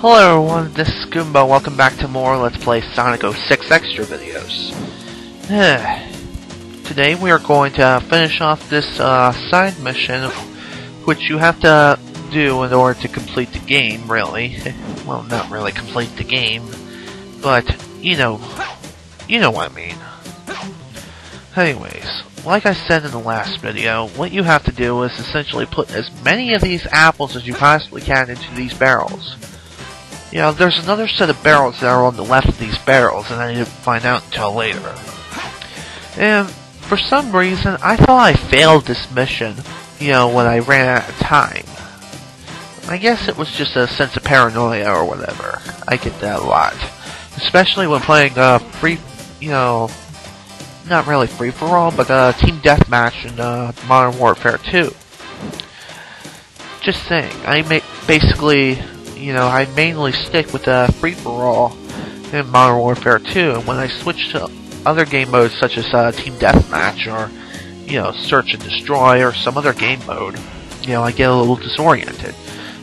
Hello everyone, this is Goomba. Welcome back to more Let's Play Sonic 06 Extra videos. Today we are going to finish off this uh, side mission, which you have to do in order to complete the game, really. well, not really complete the game, but, you know, you know what I mean. Anyways, like I said in the last video, what you have to do is essentially put as many of these apples as you possibly can into these barrels. You know, there's another set of barrels that are on the left of these barrels, and I didn't find out until later. And for some reason, I thought I failed this mission, you know, when I ran out of time. I guess it was just a sense of paranoia or whatever. I get that a lot. Especially when playing, uh, free, you know, not really free-for-all, but, uh, Team Deathmatch in, uh, Modern Warfare 2. Just saying, I basically you know, I mainly stick with the free-for-all in Modern Warfare 2, and when I switch to other game modes such as uh, Team Deathmatch or, you know, Search and Destroy or some other game mode, you know, I get a little disoriented.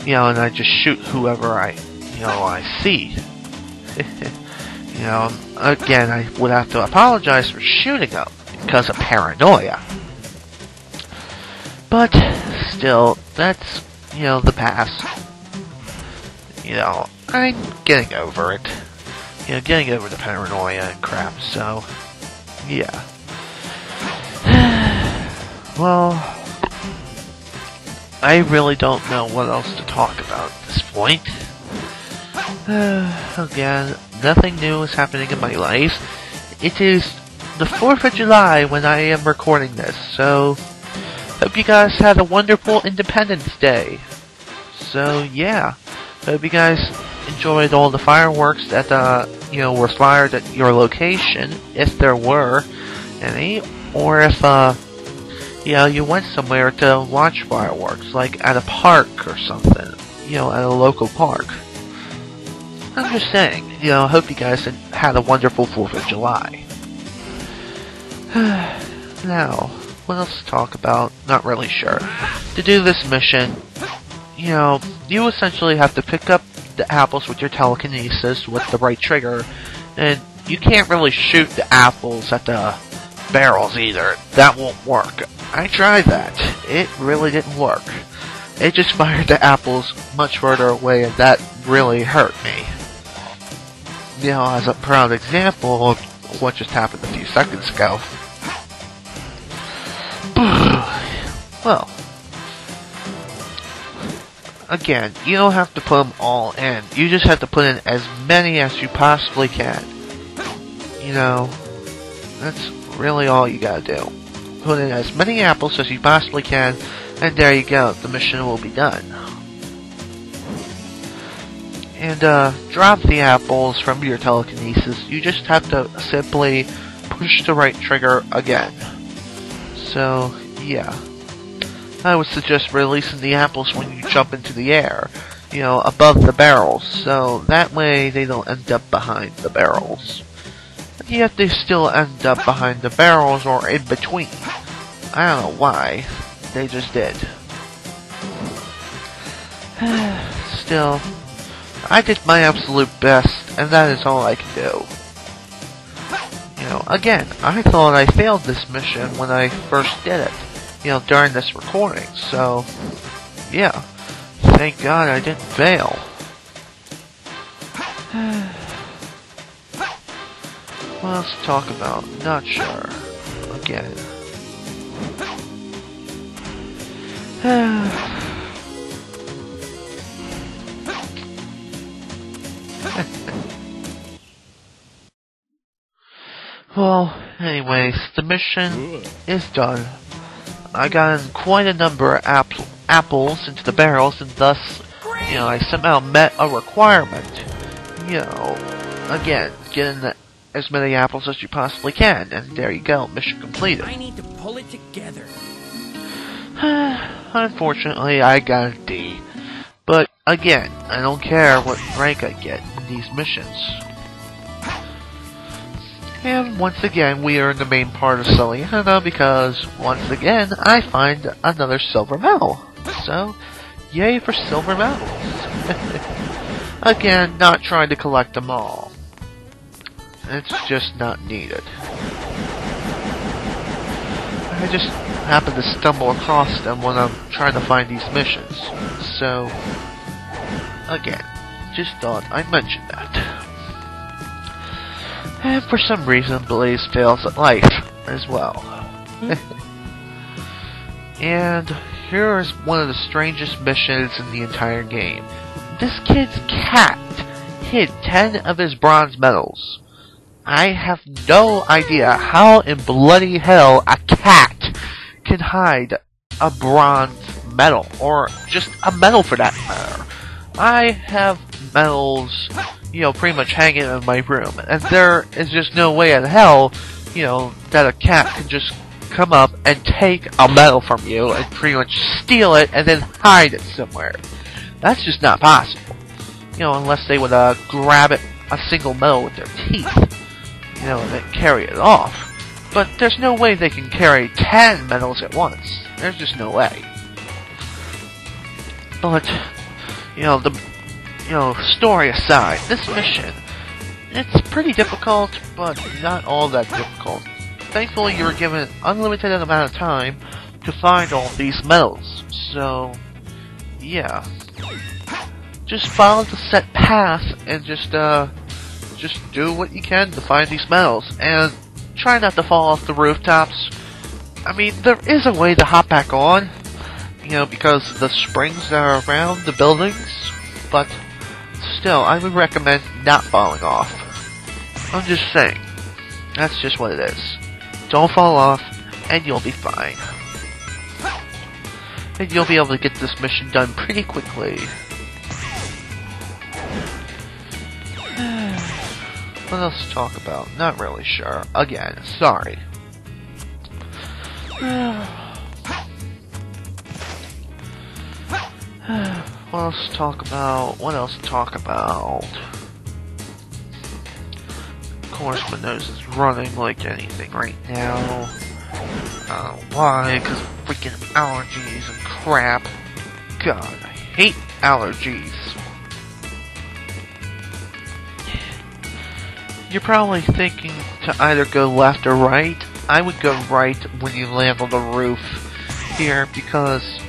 You know, and I just shoot whoever I, you know, I see. you know, again, I would have to apologize for shooting them because of paranoia. But, still, that's, you know, the past you know, I'm getting over it. You know, getting over the paranoia and crap, so, yeah. well, I really don't know what else to talk about at this point. again, nothing new is happening in my life. It is the 4th of July when I am recording this, so hope you guys had a wonderful Independence Day. So, yeah. Hope you guys enjoyed all the fireworks that uh, you know were fired at your location, if there were any, or if uh, you know you went somewhere to watch fireworks, like at a park or something, you know, at a local park. I'm just saying, you know, hope you guys had a wonderful 4th of July. now, what else to talk about? Not really sure. To do this mission, you know, you essentially have to pick up the apples with your telekinesis with the right trigger, and you can't really shoot the apples at the barrels either. That won't work. I tried that. It really didn't work. It just fired the apples much further away, and that really hurt me. You know, as a proud example of what just happened a few seconds ago. well, again, you don't have to put them all in. You just have to put in as many as you possibly can. You know, that's really all you gotta do. Put in as many apples as you possibly can, and there you go, the mission will be done. And, uh, drop the apples from your telekinesis. You just have to simply push the right trigger again. So, yeah. I would suggest releasing the apples when you jump into the air, you know, above the barrels, so that way they don't end up behind the barrels. Yet they still end up behind the barrels or in between. I don't know why. They just did. Still, I did my absolute best, and that is all I can do. You know, again, I thought I failed this mission when I first did it you know, during this recording. So, yeah. Thank God I didn't fail. what else to talk about? Not sure. Again. well, anyways, the mission is done. I got quite a number of app apples into the barrels, and thus, you know, I somehow met a requirement. You know, again, getting the, as many apples as you possibly can, and there you go, mission completed. I need to pull it together. Unfortunately, I got a D. But again, I don't care what rank I get in these missions. And once again, we are in the main part of Soleanna because, once again, I find another silver medal. So, yay for silver medals. Again, not trying to collect them all. It's just not needed. I just happen to stumble across them when I'm trying to find these missions. So, again, just thought I'd mention that. And for some reason, Blaze fails at life as well. Hmm. and here's one of the strangest missions in the entire game. This kid's cat hid 10 of his bronze medals. I have no idea how in bloody hell a cat can hide a bronze medal, or just a medal for that matter. I have medals, you know, pretty much hanging in my room, and there is just no way in hell, you know, that a cat can just come up and take a medal from you and pretty much steal it and then hide it somewhere. That's just not possible. You know, unless they would uh, grab it, a single medal with their teeth you know, and then carry it off. But there's no way they can carry 10 medals at once. There's just no way. But, you know, the, you know, story aside, this mission, it's pretty difficult, but not all that difficult. Thankfully, you were given an unlimited amount of time to find all these medals. So, yeah. Just follow the set path and just, uh, just do what you can to find these medals, and try not to fall off the rooftops. I mean, there is a way to hop back on, you know, because the springs are around the buildings, but still, I would recommend not falling off. I'm just saying. That's just what it is. Don't fall off, and you'll be fine. And you'll be able to get this mission done pretty quickly. What else to talk about? Not really sure. Again, sorry. what else to talk about? What else to talk about? Of course, my nose is running like anything right now. Uh, why? Because freaking allergies and crap. God, I hate allergies. You're probably thinking to either go left or right. I would go right when you land on the roof here because,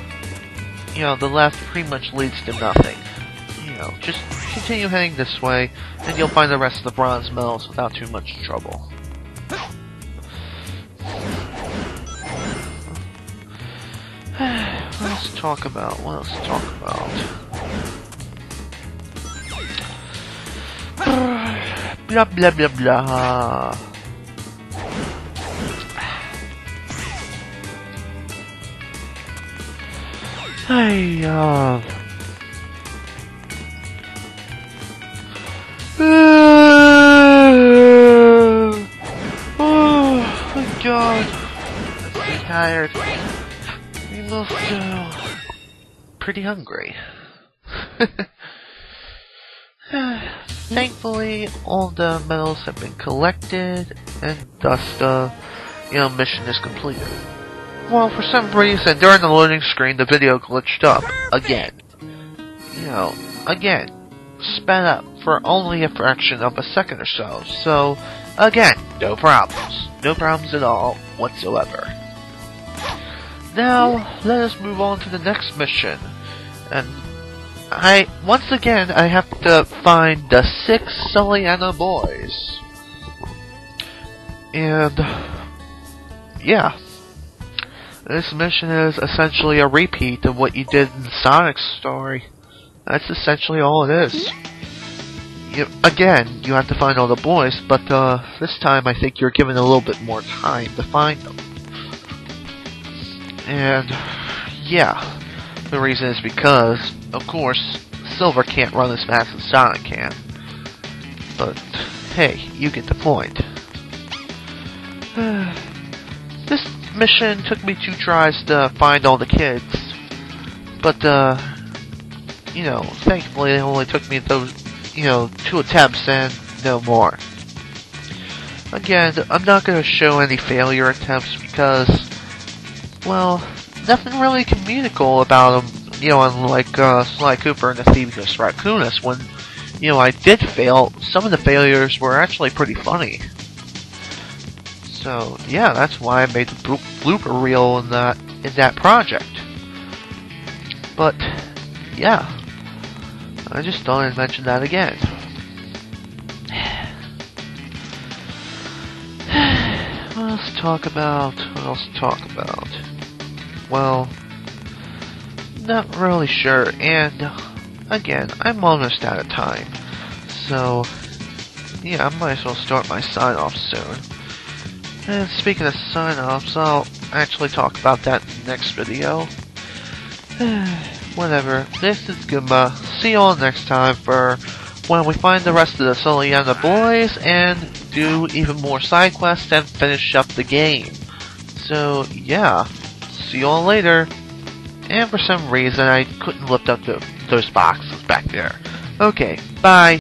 you know, the left pretty much leads to nothing. You know, just continue heading this way and you'll find the rest of the bronze medals without too much trouble. what else to talk about? What else to talk about? blah blah blah blah. Hey, uh... oh my god. I'm tired. I'm also pretty hungry. Thankfully, all the medals have been collected, and thus the, you know, mission is completed. Well, for some reason, during the loading screen, the video glitched up. Again. You know, again. Sped up for only a fraction of a second or so. So, again, no problems. No problems at all, whatsoever. Now, let us move on to the next mission. And I once again I have to find the six Soleanna boys. And yeah. This mission is essentially a repeat of what you did in Sonic's story. That's essentially all it is. You, again, you have to find all the boys, but uh, this time I think you're given a little bit more time to find them. And yeah, the reason is because, of course, Silver can't run as fast as Sonic can. But, hey, you get the point. mission took me two tries to find all the kids. But, uh, you know, thankfully it only took me those, you know, two attempts and no more. Again, I'm not going to show any failure attempts because, well, nothing really communicable about them, you know, unlike uh, Sly Cooper and the Thievius Raccoonus when, you know, I did fail, some of the failures were actually pretty funny. So, yeah, that's why I made the blooper reel in that, in that project. But, yeah. I just thought I'd mention that again. what else to talk about? What else to talk about? Well, not really sure, and again, I'm almost out of time. So, yeah, I might as well start my sign off soon. And speaking of sign offs, I'll actually talk about that in the next video. Whatever, this is Goomba. See you all next time for when we find the rest of the Soleanna boys and do even more side quests and finish up the game. So, yeah. See you all later. And for some reason, I couldn't lift up the, those boxes back there. Okay, bye.